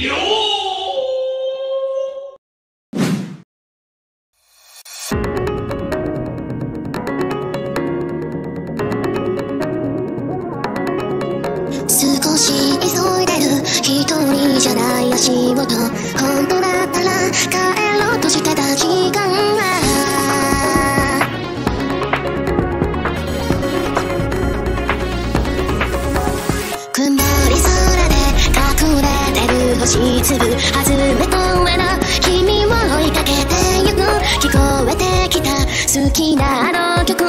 少し急いでる一人じゃない足元きつぶ弾めた上の君を追いかけてゆく。聞こえてきた好きなあの曲。